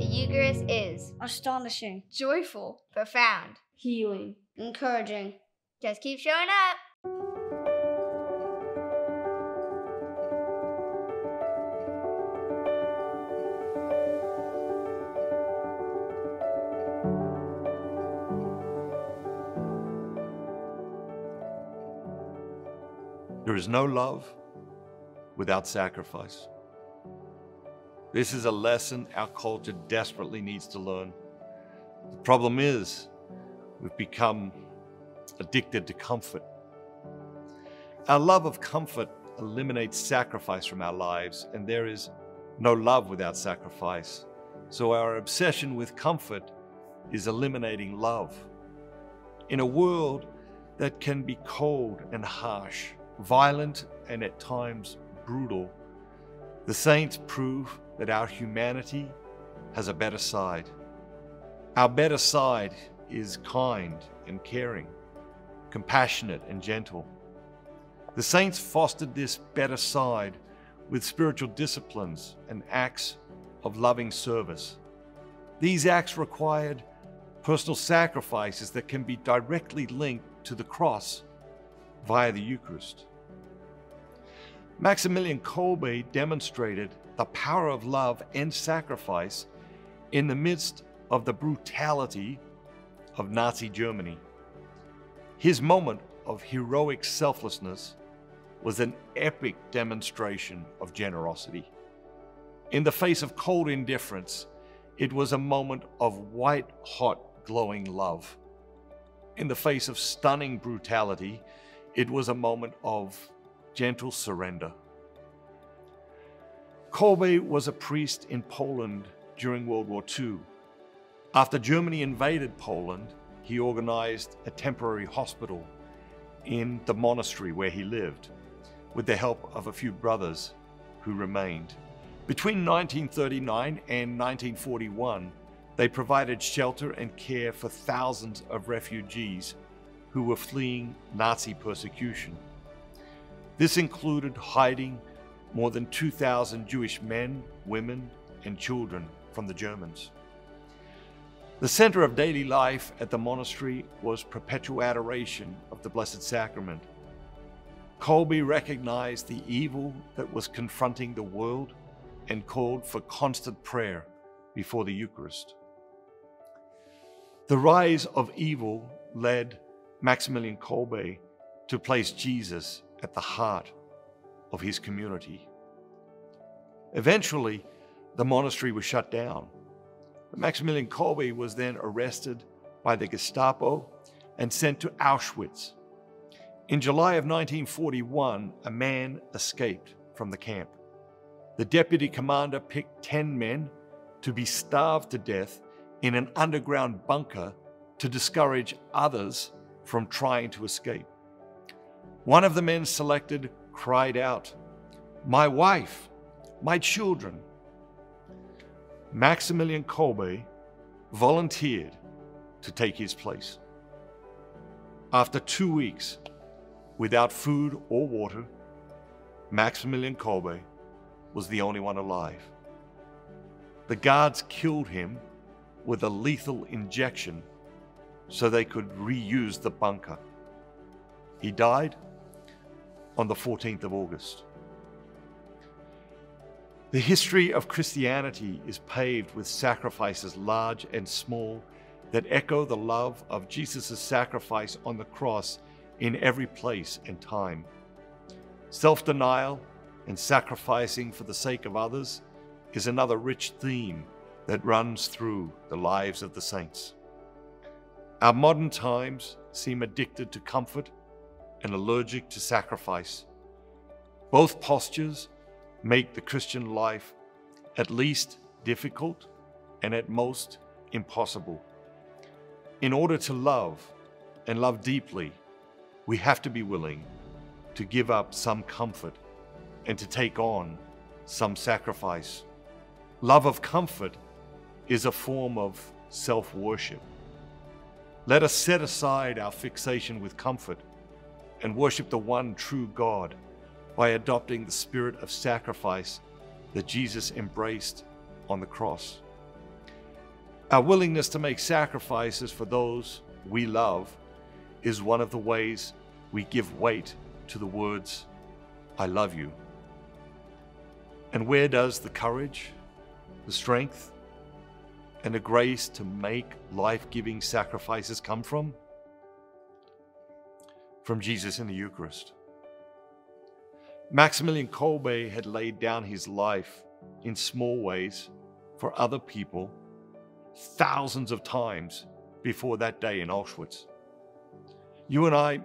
Eucharist is astonishing, joyful, profound, healing, encouraging. Just keep showing up. There is no love without sacrifice. This is a lesson our culture desperately needs to learn. The problem is, we've become addicted to comfort. Our love of comfort eliminates sacrifice from our lives, and there is no love without sacrifice. So our obsession with comfort is eliminating love. In a world that can be cold and harsh, violent and at times brutal, the saints prove that our humanity has a better side. Our better side is kind and caring, compassionate and gentle. The saints fostered this better side with spiritual disciplines and acts of loving service. These acts required personal sacrifices that can be directly linked to the cross via the Eucharist. Maximilian Kolbe demonstrated the power of love and sacrifice in the midst of the brutality of Nazi Germany. His moment of heroic selflessness was an epic demonstration of generosity. In the face of cold indifference, it was a moment of white hot glowing love. In the face of stunning brutality, it was a moment of gentle surrender. Kolbe was a priest in Poland during World War II. After Germany invaded Poland, he organized a temporary hospital in the monastery where he lived, with the help of a few brothers who remained. Between 1939 and 1941, they provided shelter and care for thousands of refugees who were fleeing Nazi persecution. This included hiding more than 2,000 Jewish men, women, and children from the Germans. The center of daily life at the monastery was perpetual adoration of the Blessed Sacrament. Kolbe recognized the evil that was confronting the world and called for constant prayer before the Eucharist. The rise of evil led Maximilian Kolbe to place Jesus at the heart of his community. Eventually, the monastery was shut down. Maximilian Kolbe was then arrested by the Gestapo and sent to Auschwitz. In July of 1941, a man escaped from the camp. The deputy commander picked 10 men to be starved to death in an underground bunker to discourage others from trying to escape. One of the men selected cried out, My wife, my children. Maximilian Kolbe volunteered to take his place. After two weeks, without food or water, Maximilian Kolbe was the only one alive. The guards killed him with a lethal injection so they could reuse the bunker. He died on the 14th of August. The history of Christianity is paved with sacrifices large and small that echo the love of Jesus' sacrifice on the cross in every place and time. Self denial and sacrificing for the sake of others is another rich theme that runs through the lives of the saints. Our modern times seem addicted to comfort and allergic to sacrifice. Both postures make the Christian life at least difficult and at most impossible. In order to love and love deeply, we have to be willing to give up some comfort and to take on some sacrifice. Love of comfort is a form of self worship. Let us set aside our fixation with comfort and worship the one true God by adopting the spirit of sacrifice that Jesus embraced on the cross. Our willingness to make sacrifices for those we love is one of the ways we give weight to the words, I love you. And where does the courage, the strength, and the grace to make life giving sacrifices come from? From Jesus in the Eucharist. Maximilian Kolbe had laid down his life in small ways for other people thousands of times before that day in Auschwitz. You and I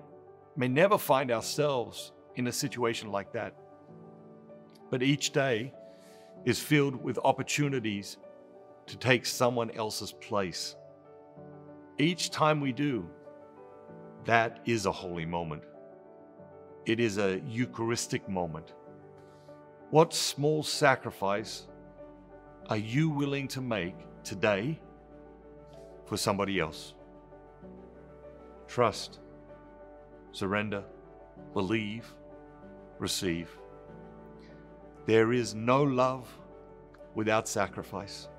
may never find ourselves in a situation like that, but each day is filled with opportunities to take someone else's place. Each time we do, that is a holy moment. It is a Eucharistic moment. What small sacrifice are you willing to make today for somebody else? Trust, surrender, believe, receive. There is no love without sacrifice.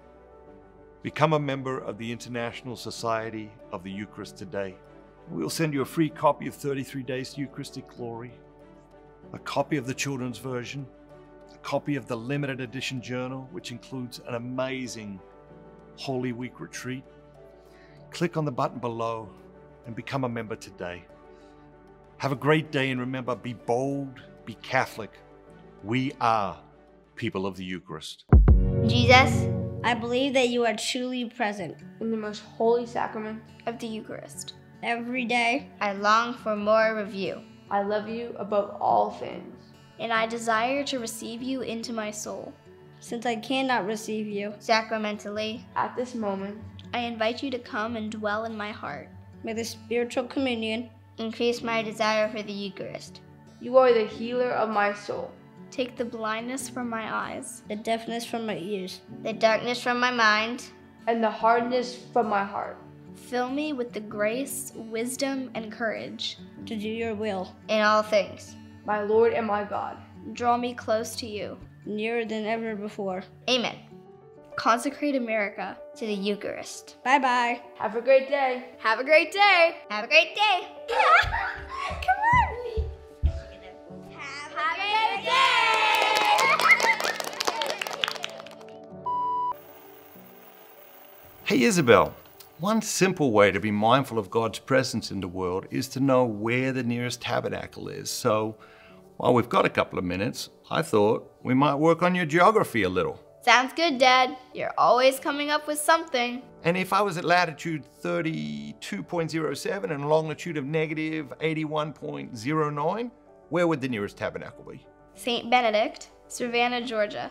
Become a member of the International Society of the Eucharist today. We'll send you a free copy of 33 Days to Eucharistic Glory, a copy of the children's version, a copy of the limited edition journal, which includes an amazing Holy Week retreat. Click on the button below and become a member today. Have a great day and remember be bold, be Catholic. We are people of the Eucharist. Jesus I believe that you are truly present in the most holy sacrament. of the Eucharist, every day. I long for more of you, I love you above all things. and I desire to receive you into my soul. Since I cannot receive you, Sacramentally, At this moment, I invite you to come and dwell in my heart. may the spiritual communion Increase my desire for the Eucharist. you are the healer of my soul. Take the blindness from my eyes, the deafness from my ears, the darkness from my mind. and the hardness from my heart. Fill me with the grace, wisdom, and courage to do your will, in all things. My Lord and my God. Draw me close to you. nearer than ever before. Amen. Consecrate America to the Eucharist. Bye bye. Have a great day. Have a great day. Have a great day. Come on. Have a great day. Hey Isabel, one simple way to be mindful of God's presence in the world is to know where the nearest tabernacle is. So, while we've got a couple of minutes, I thought we might work on your geography a little. Sounds good, Dad. You're always coming up with something. And if I was at latitude 32.07 and longitude of negative 81.09, where would the nearest tabernacle be? St. Benedict, Savannah, Georgia.